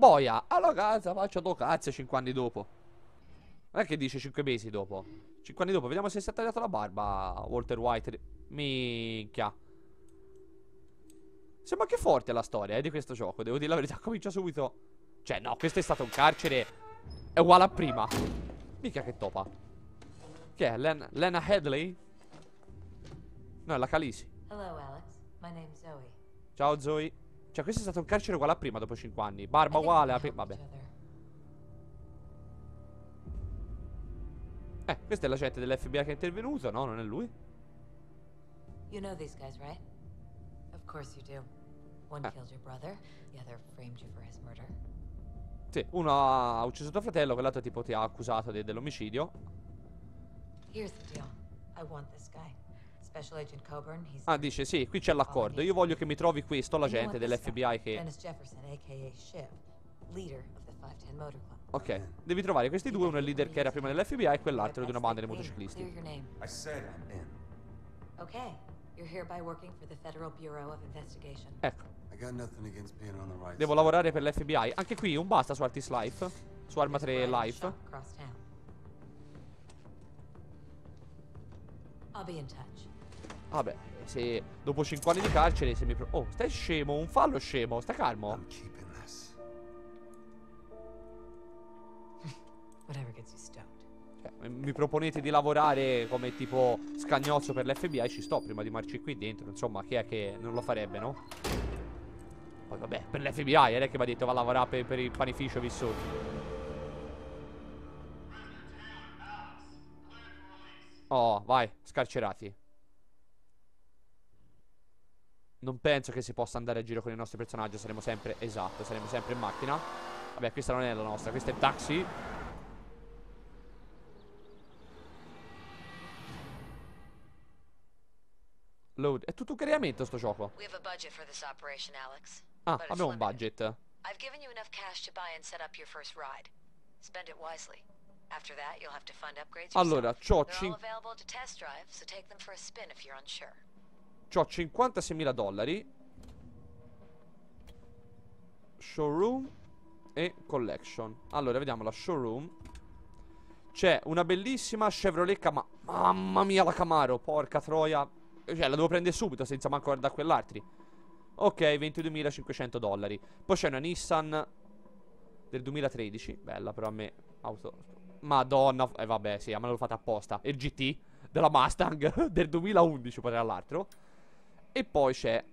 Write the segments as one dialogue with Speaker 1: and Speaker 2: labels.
Speaker 1: Boia, alla casa faccio do cazzo 5 anni dopo. Non è che dice 5 mesi dopo. 5 anni dopo, vediamo se si è tagliato la barba Walter White. Minchia. Sembra che forte la storia eh, di questo gioco, devo dire la verità, comincia subito. Cioè, no, questo è stato un carcere. È uguale a prima. Mica che topa. Che è? Len Lena Headley? No, è la Calisi.
Speaker 2: Hello, Alex. My name's Zoe.
Speaker 1: Ciao Zoe. Cioè, questo è stato un carcere uguale a prima dopo 5 anni. Barba uguale a prima. Vabbè. Eh, questa è la gente dell'FBI che è intervenuto, no? Non è lui?
Speaker 2: You know these guys, right? Of course you do. One
Speaker 1: Ah.
Speaker 2: killed your brother, the other framed you for his murder.
Speaker 1: Sì, uno ha ucciso tuo fratello, quell'altro tipo ti ha accusato de- dell'omicidio.
Speaker 2: Here's the deal. I want this guy.
Speaker 1: Ah, dice sì, qui c'è l'accordo. Io voglio che mi trovi questo, l'agente dell'FBI che...
Speaker 2: Dennis Jefferson, aka Shiv, leader of the 510 Motor Club.
Speaker 1: Ok, devi trovare questi due, uno è il leader che era prima dell'FBI e quell'altro è di una banda di motociclisti.
Speaker 2: Investigation.
Speaker 1: Ecco, devo lavorare per l'FBI. Anche qui un basta su Artist Life, su Arma 3
Speaker 2: There's a riot
Speaker 1: Life.
Speaker 2: I'll be in touch.
Speaker 1: Vabbè, se dopo 5 anni di carcere se mi... pro- Oh, stai scemo, un fallo scemo, stai calmo. Cioè, mi proponete di lavorare come tipo scagnozzo per l'FBI, ci sto prima di marci qui dentro. Insomma, chi è che non lo farebbe, no? Poi vabbè, per l'FBI, non è che mi ha detto va a lavorare per, per il panificio vissuto. Oh, vai, scarcerati. Non penso che si possa andare a giro con i nostri personaggi, saremo sempre, esatto, saremo sempre in macchina. Vabbè, questa non è la nostra, questa è taxi. Load. È tutto un caricamento sto gioco. Ah, abbiamo un budget.
Speaker 3: I've given you enough cash to buy and set up your first ride. Spend it wisely. After that, you'll have to fund upgrades
Speaker 1: Allora, c'ho,
Speaker 3: They're
Speaker 1: cin-
Speaker 3: all available to test drive, so take them for a spin if you're unsure.
Speaker 1: C'ho 56.000 dollari. Showroom e collection. Allora, vediamo la showroom. C'è una bellissima Chevrolet Camaro. Mamma mia, la Camaro. Porca troia. Cioè, la devo prendere subito senza manco guardare quell'altri. Ok, 22.500 dollari. Poi c'è una Nissan del 2013. Bella, però a me. Auto. Madonna. Eh, vabbè, sì, a me l'ho fatta apposta. Il GT della Mustang del 2011, poi tra l'altro. E poi c'è.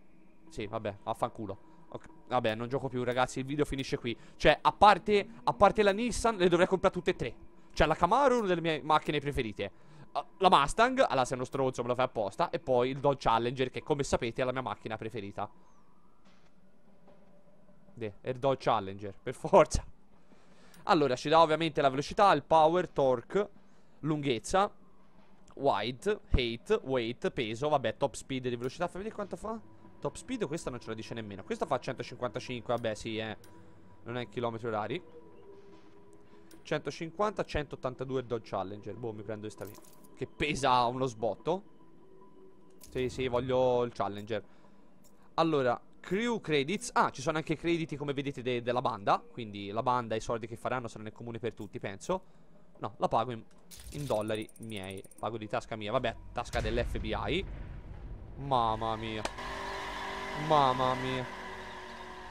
Speaker 1: Sì, vabbè, affanculo. Ok, Vabbè, non gioco più, ragazzi. Il video finisce qui. Cioè, a parte, a parte la Nissan, le dovrei comprare tutte e tre. Cioè, la Camaro è una delle mie macchine preferite. Uh, La Mustang, allora sei uno stronzo, me lo fai apposta. E poi il Dodge Challenger, che come sapete è la mia macchina preferita. De, è il Dodge Challenger, per forza. Allora, ci dà ovviamente la velocità, il power, torque, lunghezza, wide, height, weight, peso. Vabbè, top speed di velocità. Fai vedere quanto fa? Top speed questa non ce la dice nemmeno. Questa fa 155, vabbè, sì, eh. Non è in chilometri orari. 150, 182 il Dodge Challenger. Boh, mi prendo questa qui. Che pesa uno sbotto. Sì, sì, voglio il Challenger. Allora, crew credits. Ah, ci sono anche i crediti, come vedete, de- della banda. Quindi la banda e i soldi che faranno saranno comuni per tutti, penso. No, la pago in, in dollari miei. Pago di tasca mia. Vabbè, tasca dell'FBI. Mamma mia. Mamma mia.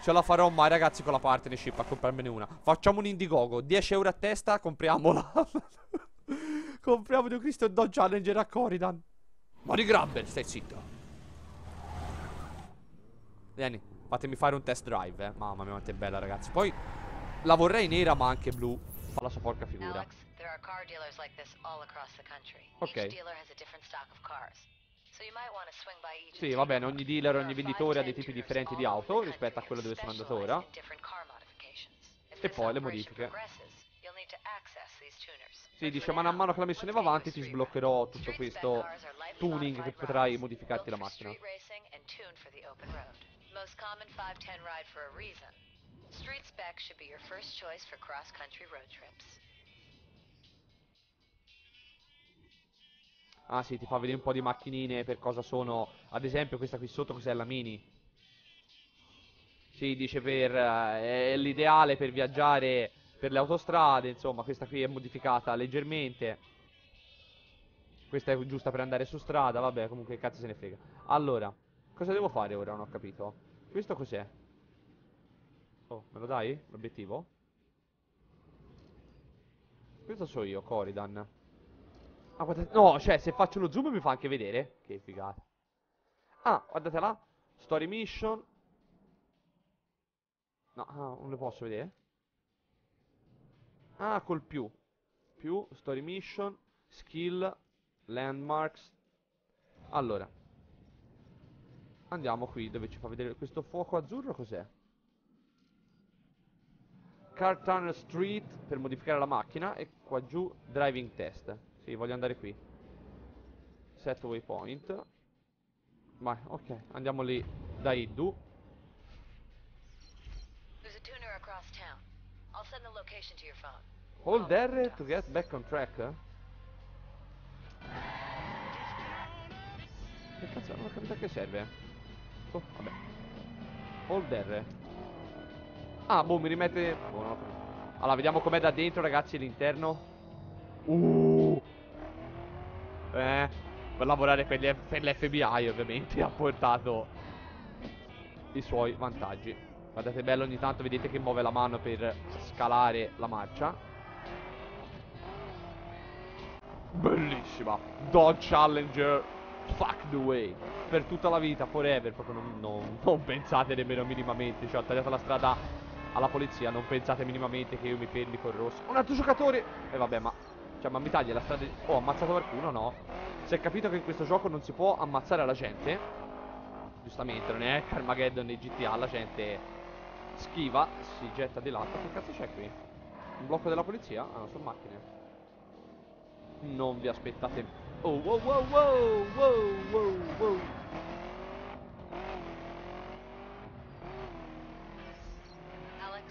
Speaker 1: Ce la farò mai, ragazzi, con la partnership a comprarmene una. Facciamo un Indiegogo. 10 euro a testa, compriamola. Compriamo di Cristo Dodge Challenger a Coridan. Mori Grabber, stai zitto. Vieni, fatemi fare un test drive, eh. Mamma mia, quanto è bella, ragazzi. Poi la vorrei nera, ma anche blu. Fa la sua porca figura.
Speaker 3: Alex, there are car dealers like this all across the country.
Speaker 1: Okay.
Speaker 3: Each dealer has a different stock of cars. So you might want to swing by each.
Speaker 1: Sì, va bene, ogni dealer, ogni venditore ha
Speaker 3: 510
Speaker 1: dei tipi differenti di auto rispetto a quello dove sono andato ora. E poi le modifiche. Sì, dice mano a mano che la missione va avanti ti sbloccherò tutto questo tuning che potrai modificarti la macchina.
Speaker 3: street racing and tuned for the open road. Most common 510 ride for a reason. Street spec should be your first choice for cross-country road trips.
Speaker 1: Ah sì, ti fa vedere un po' di macchinine per cosa sono. Ad esempio questa qui sotto cos'è la Mini. Si dice per... eh, è l'ideale per viaggiare per le autostrade, insomma, questa qui è modificata leggermente. Questa è giusta per andare su strada, vabbè, comunque cazzo se ne frega. Allora, cosa devo fare ora? Non ho capito. Questo cos'è? Oh, me lo dai? L'obiettivo? Questo so io, Coridan. Ah, guardate. No, cioè, se faccio lo zoom mi fa anche vedere. Che figata. Ah, guardate là. Story mission. No, ah, non le posso vedere. Ah, col più. Più, story mission, skill, landmarks. Allora. Andiamo qui dove ci fa vedere questo fuoco azzurro cos'è? Car Tunnel Street per modificare la macchina e qua giù driving test. Sì, voglio andare qui. Set waypoint. Vai, ok, andiamo lì da Iddu.
Speaker 3: There's a tuner across town. I'll send the location to your phone.
Speaker 1: Hold R to get back on track. Che cazzo, non ho capito a che serve. Oh, vabbè. Hold R. Ah, boh, mi rimette... Capito. Allora, vediamo com'è da dentro, ragazzi, l'interno. Uh. Eh, per lavorare per l'FBI, ovviamente, ha portato i suoi vantaggi. Guardate bello ogni tanto, vedete che muove la mano per scalare la marcia. Bellissima. Dodge Challenger. Fuck the way. Per tutta la vita, forever. Proprio non, non- non pensate nemmeno minimamente. Cioè, ho tagliato la strada alla polizia. Non pensate minimamente che io mi fermi col rosso. Un altro giocatore! E vabbè, ma. Cioè, ma mi taglia la strada. di- Oh, ho ammazzato qualcuno? No. Si è capito che in questo gioco non si può ammazzare la gente. Giustamente, non è Carmageddon e GTA. La gente schiva, si getta di lato. Che cazzo c'è qui? Un blocco della polizia? Ah, no, sono macchine. Non vi aspettate. Oh, wow, wow, wow, wow, wow, wow.
Speaker 3: Alex,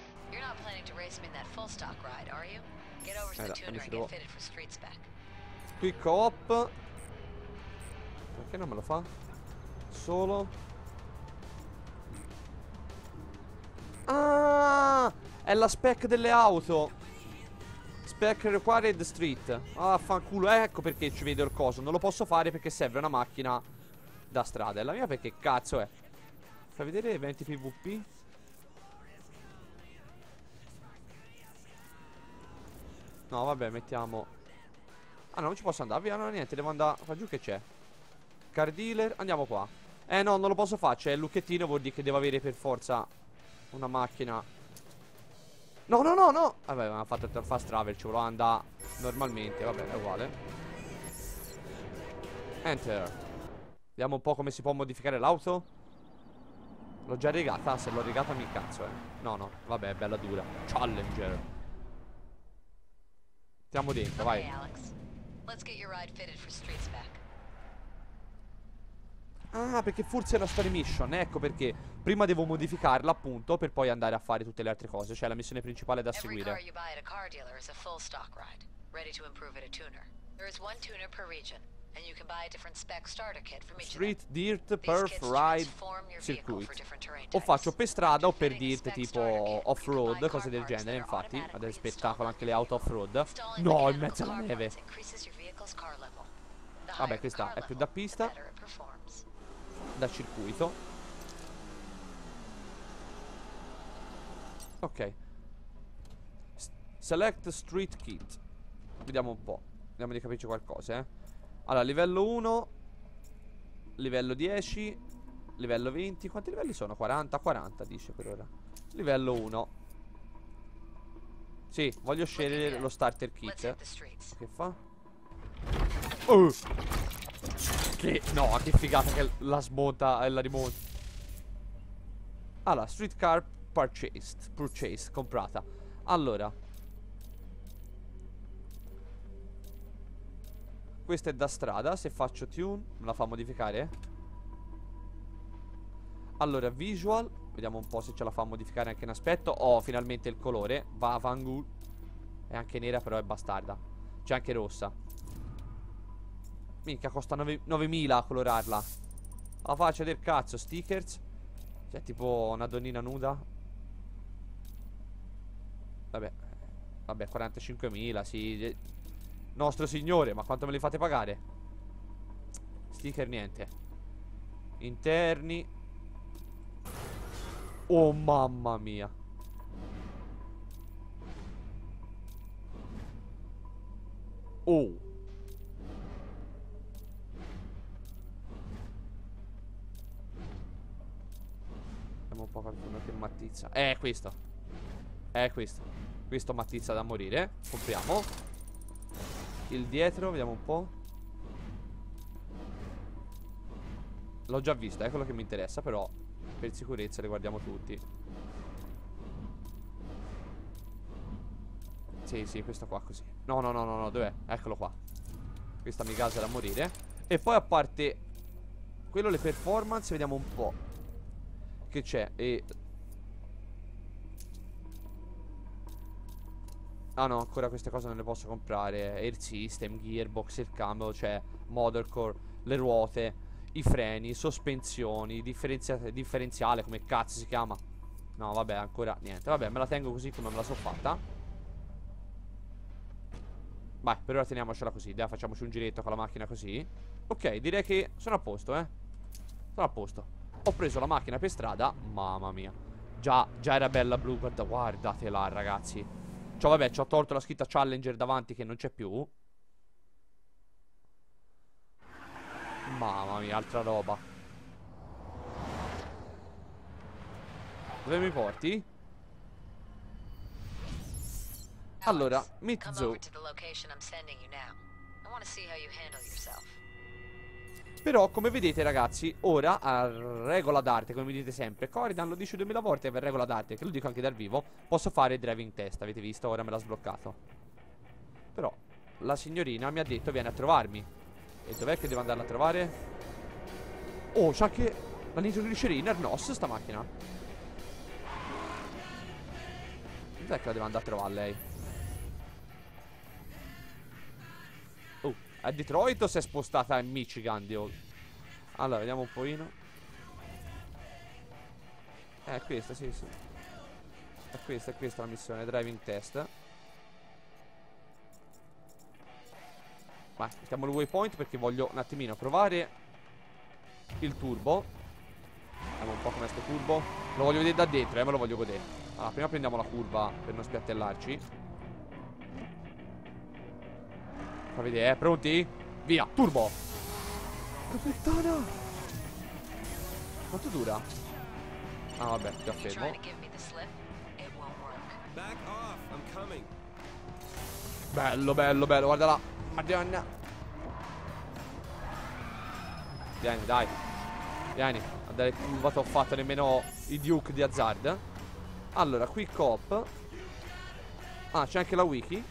Speaker 3: you're in that full stock ride, are you? Get over to the tuner and get fitted for street spec.
Speaker 1: Qui co-op. Perché non me lo fa? Solo. Ah! È la spec delle auto. Spec required street. Ah, fanculo. Ecco perché ci vedo il coso. Non lo posso fare perché serve una macchina da strada. E la mia perché cazzo è? Fai vedere eventi PvP? No, vabbè, mettiamo. Ah, no, non ci posso andare via. No, niente, devo andare. Qua giù che c'è? Car dealer. Andiamo qua. Eh, no, non lo posso fare. C'è il lucchettino, vuol dire che devo avere per forza una macchina. No, no, no, no. Vabbè, mi ha fatto il fast travel. Ci volevo andare normalmente. Vabbè, è uguale. Enter. Vediamo un po' come si può modificare l'auto. L'ho già rigata. Se l'ho rigata mi cazzo, eh. No, no. Vabbè, bella dura. Challenger. Stiamo dentro, vai.
Speaker 3: Okay, Alex. Let's get your ride fitted for street spec.
Speaker 1: Ah, perché forse è una story mission, ecco perché. Prima devo modificarla, appunto, per poi andare a fare tutte le altre cose. Cioè la missione principale da
Speaker 3: Every car
Speaker 1: seguire.
Speaker 3: you buy at a car dealer is a full stock ride, ready to improve at a tuner. There is one tuner per region,
Speaker 1: Street, dirt, perf, ride, circuit. O faccio per strada o per dirt tipo off-road, cose del genere. Infatti, adesso
Speaker 3: installed
Speaker 1: spettacolo anche le auto off-road. No, in mezzo alla neve. Vabbè, questa è più da pista. Da circuito. Ok. Select street kit. Vediamo un po'. Vediamo di capirci qualcosa, eh. Allora, livello 1. Livello 10. Livello 20. Quanti livelli sono? 40? 40 dice per ora. Livello 1. Sì, voglio scegliere lo starter kit. Che fa? Oh! Che no, che figata che la smonta e la rimonta. Allora, street car purchased, purchased, comprata. Allora. Questa è da strada, se faccio tune, me la fa modificare? Allora, visual, vediamo un po' se ce la fa modificare anche in aspetto. Oh, finalmente il colore, va Vangul. È anche nera, però è bastarda. C'è anche rossa. Minchia, costa 9 9000 a colorarla. La faccia del cazzo, stickers. Cioè, tipo una donnina nuda. Vabbè. Vabbè, 45.000, sì. Nostro signore, ma quanto me li fate pagare? Sticker niente. Interni. Oh mamma mia. Oh. Vediamo un po' qualcuno che mattizza. Eh, questo. Eh, questo. Questo mattizza da morire. Compriamo. Il dietro, vediamo un po'. L'ho già visto, è quello che mi interessa, però per sicurezza le guardiamo tutti. Sì, sì, questo qua così. No, no, no, no, no, dov'è? Eccolo qua. Questa mi casa da morire. E poi a parte quello, le performance, vediamo un po'. Che c'è? E... Ah no, ancora queste cose non le posso comprare. Air system, gearbox, il cambio, cioè motorcore, le ruote, i freni, sospensioni, differenzia differenziale, come cazzo si chiama. No, vabbè, ancora niente. Vabbè, me la tengo così come me la sono fatta. Vai, per ora teniamocela così. Dai, facciamoci un giretto con la macchina così. Ok, direi che sono a posto, eh. Sono a posto. Ho preso la macchina per strada. Mamma mia. Già, già era bella blu. Guarda, guardatela, ragazzi. Cioè, vabbè, ci ho tolto la scritta Challenger davanti che non c'è più. Mamma mia, altra roba. Dove mi porti? Allora, meet
Speaker 3: Come over to the location I'm sending you now. I want to see how you handle yourself.
Speaker 1: Però, come vedete, ragazzi, ora a regola d'arte, come mi dite sempre, Corridan lo dice 2000 volte, per regola d'arte, che lo dico anche dal vivo, posso fare driving test. Avete visto? Ora me l'ha sbloccato. Però, la signorina mi ha detto vieni a trovarmi. E dov'è che devo andarla a trovare? Oh, c'ha anche la nitroglicerina, Ernos, sta macchina. Dov'è che la devo andare a trovare lei? A Detroit o si è spostata in Michigan? Dio? Allora, vediamo un pochino. Eh, questa, sì, sì. È questa, è questa la missione, driving test. Vai, mettiamo il waypoint perché voglio un attimino provare il turbo. Vediamo un po' com'è sto turbo. Lo voglio vedere da dentro, eh, me lo voglio godere. Allora, prima prendiamo la curva per non spiattellarci. Fa vedere, eh, pronti? Via, turbo! Che puttana! Quanto dura? Ah, vabbè, già fermo. Bello, bello, bello, guarda là. Madonna. Vieni, dai. Vieni. A dare curva ho fatto nemmeno i Duke di Hazard. Allora, qui cop. Ah, c'è anche la wiki.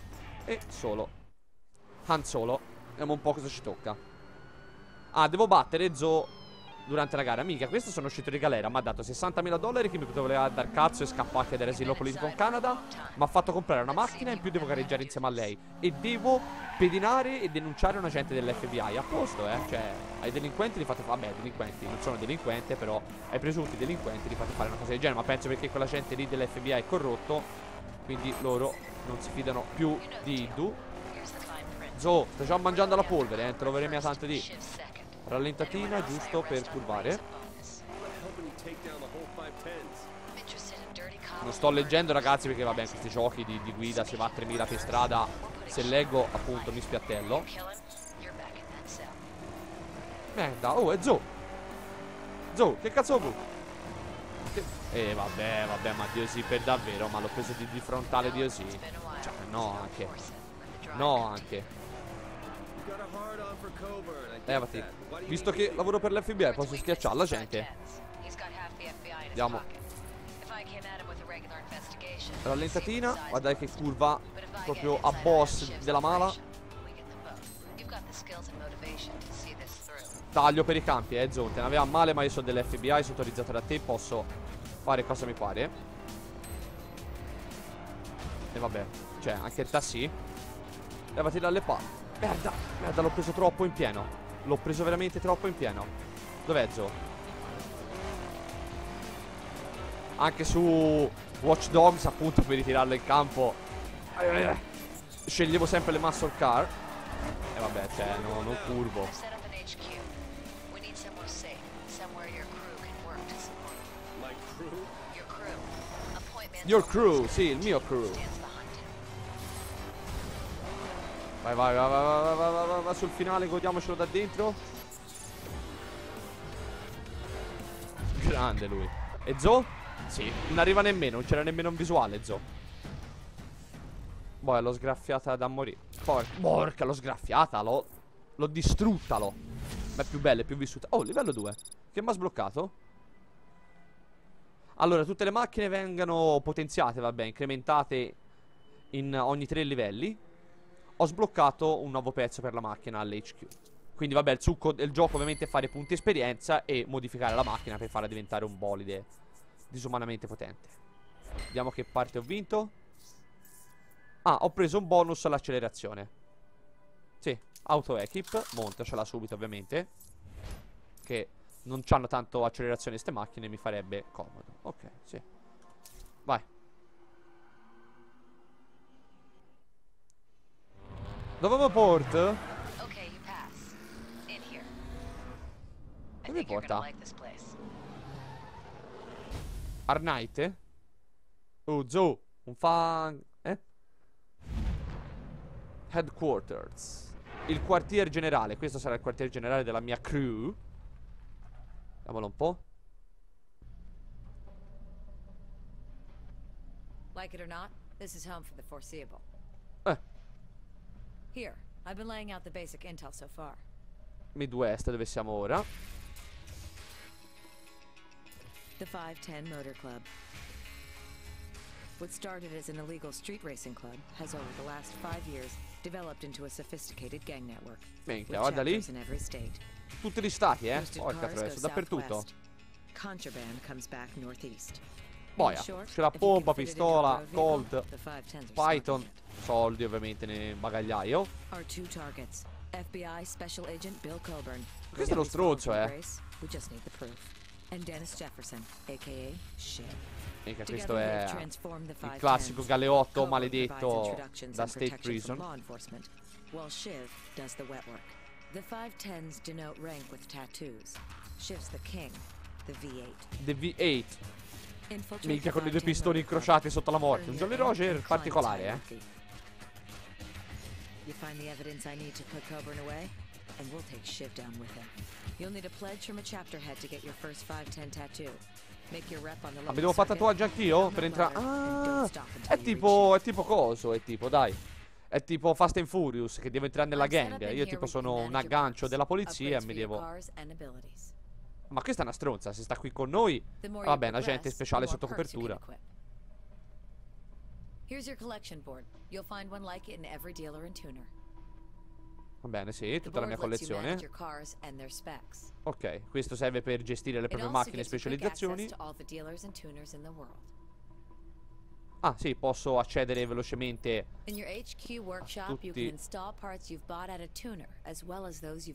Speaker 1: E solo. Han solo. Vediamo un po' cosa ci tocca. Ah, devo battere Zo durante la gara. Mica, questo sono uscito di galera. Mi ha dato 60.000 dollari che mi poteva dar cazzo e scappare dall'asilo politico in Canada. Mi ha fatto comprare una macchina e in più devo gareggiare insieme a lei. E devo pedinare e denunciare un agente dell'FBI. A posto, eh. Cioè, ai delinquenti li fate fare. Vabbè, delinquenti, non sono delinquenti, però ai presunti delinquenti li fate fare una cosa del genere. Ma penso perché quell'agente lì dell'FBI è corrotto. Quindi loro non si fidano più di Iddu. Zo, sto già mangiando la polvere, eh. Troveremo
Speaker 3: First,
Speaker 1: tanto di.
Speaker 3: shift second.
Speaker 1: Rallentatina, giusto per curvare.
Speaker 3: raise a bonus.
Speaker 4: Helping you take down the whole 510s.
Speaker 3: I'm interested in dirty cops
Speaker 1: Non sto leggendo ragazzi perché vabbè questi giochi di, di guida si va a 3000 per strada Se leggo appunto mi spiattello. Merda, oh è Zo Zo, che cazzo vuoi? Che- Eh vabbè, vabbè ma Dio sì per davvero Ma l'ho preso di, di frontale Dio sì
Speaker 3: a.
Speaker 1: Cioè no anche No anche
Speaker 4: You got a hard on for Coburn. I get
Speaker 1: Levati
Speaker 4: that. Why do you
Speaker 1: Visto che lavoro per l'FBI posso schiacciare la gente
Speaker 3: 510s. He's got half the FBI in his
Speaker 1: Andiamo. Rallentatina,
Speaker 3: size
Speaker 1: che curva proprio a boss della mala. Taglio per i campi, eh Zonte. Ne aveva male, ma io sono dell'FBI, sono autorizzato da te, posso fare cosa mi pare. E vabbè, cioè, anche il tassi. Levati dalle palle. Merda, merda, l'ho preso troppo in pieno. L'ho preso veramente troppo in pieno. Dov'è Zo? Anche su Watch Dogs, appunto, per ritirarlo in campo. Sceglievo sempre le muscle car. E vabbè, cioè, no, non curvo.
Speaker 3: Your crew,
Speaker 1: sì, il mio crew. Vai, vai, vai, vai, vai, vai, vai, vai sul finale, godiamocelo da dentro. Grande lui. E Zo? Sì, non arriva nemmeno, non c'era nemmeno un visuale Zo. Boh, l'ho sgraffiata da morire. Porca, porca l'ho sgraffiata, l'ho... L'ho distrutta, l'ho. Ma è più bella, è più vissuta. Oh, livello 2. Che mi ha sbloccato? Allora, tutte le macchine vengano potenziate, vabbè, incrementate in ogni tre livelli ho sbloccato un nuovo pezzo per la macchina all'HQ. Quindi vabbè, il succo del gioco ovviamente è fare punti esperienza e modificare la macchina per farla diventare un bolide disumanamente potente. Vediamo che parte ho vinto. Ah, ho preso un bonus all'accelerazione. Sì, auto equip, montacela subito ovviamente. Che non hanno tanto accelerazione ste macchine, mi farebbe comodo. Ok, sì. Vai. Dove mi porta?
Speaker 3: Okay, you pass. In here. I
Speaker 1: Dove porta?
Speaker 3: gonna like.
Speaker 1: Arnite? Oh, Zo, un fan... Eh? Headquarters. Il quartier generale. Questo sarà il quartier generale della mia crew. Vediamolo un po'.
Speaker 2: Like it or not, this is home for the foreseeable.
Speaker 1: Eh,
Speaker 2: Here, I've been laying out the basic intel so far.
Speaker 1: Midwest, dove siamo ora.
Speaker 2: The 510 Motor Club. What started as an illegal street racing club has over the last five years developed into a sophisticated gang network.
Speaker 1: Minchia, guarda lì.
Speaker 2: chapters in every state.
Speaker 1: Tutti gli stati, eh. Porca troia, dappertutto.
Speaker 2: Contraband comes back northeast.
Speaker 1: Boia, c'è la pompa, pistola,
Speaker 2: a vehicle,
Speaker 1: Colt,
Speaker 2: the 510s are smart
Speaker 1: Python soldi ovviamente nel bagagliaio. Questo è lo stronzo, eh. Mica, questo è il classico galeotto maledetto da State Prison.
Speaker 2: While Shiv does the wet work. The five tens denote rank with tattoos. Shiv's the king, the V8.
Speaker 1: The V8.
Speaker 2: Mica
Speaker 1: con i due pistoni incrociati sotto la morte. Un Jolly Roger particolare, eh.
Speaker 2: You find the evidence I need to put Coburn away, and we'll take Shiv down with him. You'll need a pledge from a chapter head to get your first 510 tattoo. Make your rep on the
Speaker 1: Ah, mi devo fare
Speaker 2: circuit,
Speaker 1: tatuaggi anch'io per entrare. Ah, è tipo, è tipo coso, è tipo, dai. È tipo Fast and Furious che devo entrare nella gang. Io tipo sono un aggancio della polizia e mi devo. Ma questa è una stronza, se sta qui con noi. Vabbè, un agente speciale sotto copertura.
Speaker 2: Here's your collection board. You'll find one like it in every dealer and tuner.
Speaker 1: Va bene, sì, tutta la mia collezione. Ok, questo serve per gestire le proprie macchine e specializzazioni. Ah, sì, posso accedere velocemente
Speaker 2: a tutti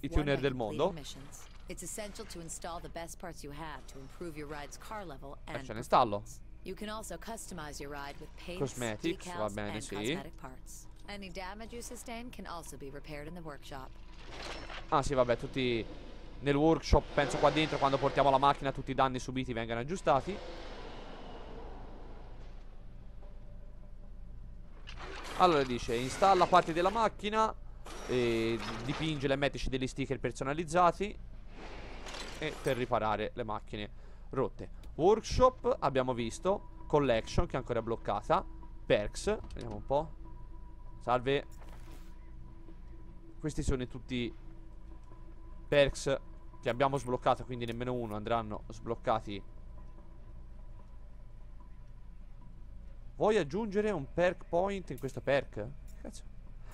Speaker 1: i tuner del mondo.
Speaker 2: It's essential to install the best parts you have to improve your ride's level eh, and.
Speaker 1: Faccio un installo.
Speaker 2: You can also customize your ride with paints,
Speaker 1: Cosmetics, va
Speaker 2: decals,
Speaker 1: bene,
Speaker 2: and
Speaker 1: sì.
Speaker 2: cosmetic parts. Any damage you sustain can also be repaired in the workshop.
Speaker 1: Ah, sì, vabbè, tutti nel workshop, penso qua dentro, quando portiamo la macchina, tutti i danni subiti vengano aggiustati. Allora dice, installa parti della macchina, e dipingela e mettici degli sticker personalizzati e per riparare le macchine rotte. Workshop abbiamo visto, collection che è ancora bloccata, perks, vediamo un po'. Salve. Questi sono tutti perks che abbiamo sbloccato, quindi nemmeno uno andranno sbloccati. Vuoi aggiungere un perk point in questo perk? Cazzo.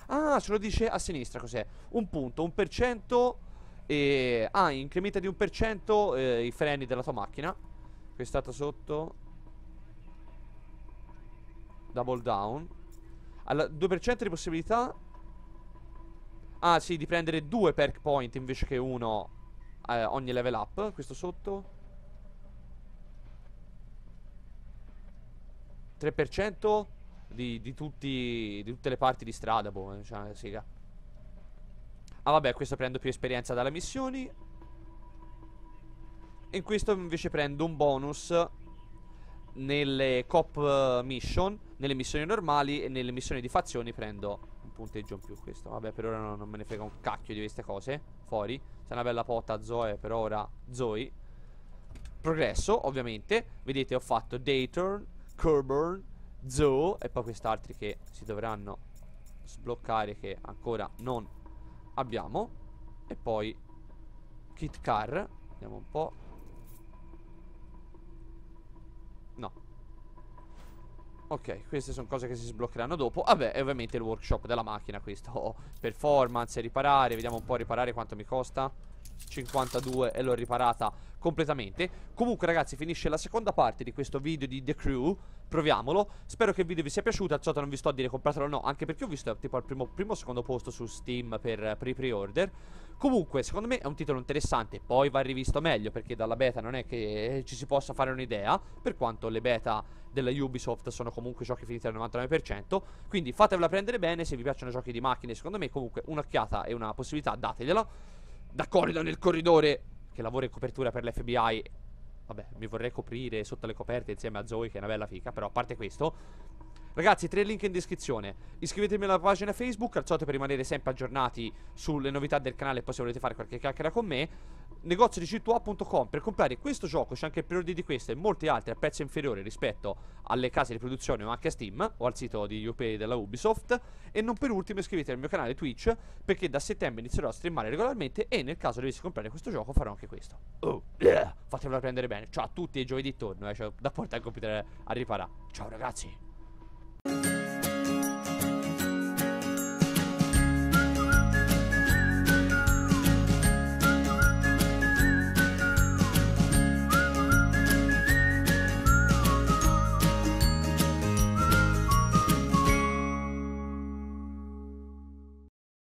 Speaker 1: Ah, ce lo dice a sinistra cos'è? Un punto, un per cento e... Ah, incrementa di un per cento eh, i freni della tua macchina. Qui è stato sotto. Double down. Al 2% di possibilità Ah sì, di prendere due perk point invece che uno eh, ogni level up. Questo sotto. 3% di, di tutti, di tutte le parti di strada, boh, cioè, siga. Ah vabbè, questo prendo più esperienza dalle missioni. In questo invece prendo un bonus nelle cop eh, mission, nelle missioni normali e nelle missioni di fazioni prendo un punteggio in più questo. Vabbè, per ora non, non me ne frega un cacchio di queste cose. Fuori. C'è una bella potta Zoe, per ora Zoe. Progresso, ovviamente. Vedete, ho fatto Dayturn, Curburn, Zoe e poi quest'altri che si dovranno sbloccare che ancora non abbiamo. E poi Kit Car. Vediamo un po'. No. Ok, queste sono cose che si sbloccheranno dopo. Vabbè, e ovviamente il workshop della macchina, questo performance, riparare. Vediamo un po' riparare quanto mi costa. 52 e l'ho riparata completamente. Comunque, ragazzi, finisce la seconda parte di questo video di The Crew. Proviamolo. Spero che il video vi sia piaciuto. Al non vi sto a dire compratelo o no, anche perché ho visto tipo al primo, primo secondo posto su Steam per, per i pre-order. Comunque, secondo me è un titolo interessante. Poi va rivisto meglio perché dalla beta non è che ci si possa fare un'idea. Per quanto le beta della Ubisoft sono comunque giochi finiti al 99%. Quindi fatevela prendere bene. Se vi piacciono giochi di macchine, secondo me, comunque un'occhiata e una possibilità dategliela. Da Corrida nel corridore che lavora in copertura per l'FBI. Vabbè, mi vorrei coprire sotto le coperte insieme a Zoe, che è una bella fica. Però a parte questo. Ragazzi, tre link in descrizione. Iscrivetevi alla pagina Facebook, al solito per rimanere sempre aggiornati sulle novità del canale e poi se volete fare qualche chiacchiera con me. Negozio di C2A.com per comprare questo gioco, c'è anche il preordine di questo e molti altri a prezzo inferiore rispetto alle case di produzione o anche a Steam o al sito di UPay della Ubisoft. E non per ultimo iscrivetevi al mio canale Twitch perché da settembre inizierò a streamare regolarmente e nel caso dovessi comprare questo gioco farò anche questo. Oh, yeah. Fatevela prendere bene. Ciao a tutti e giovedì torno, eh, cioè, da portare il computer a riparare. Ciao ragazzi.